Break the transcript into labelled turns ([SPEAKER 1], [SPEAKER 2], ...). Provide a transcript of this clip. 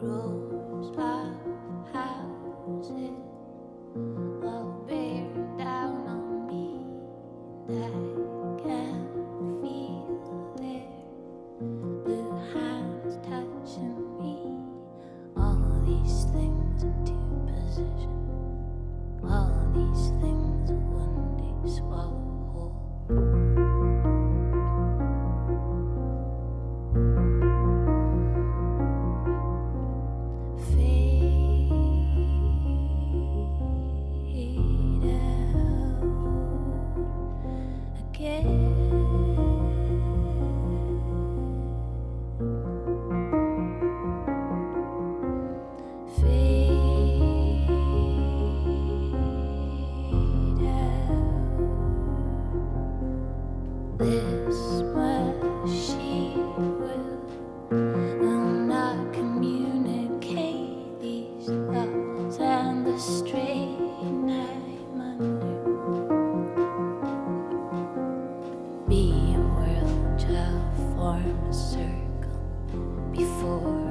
[SPEAKER 1] Rows of houses before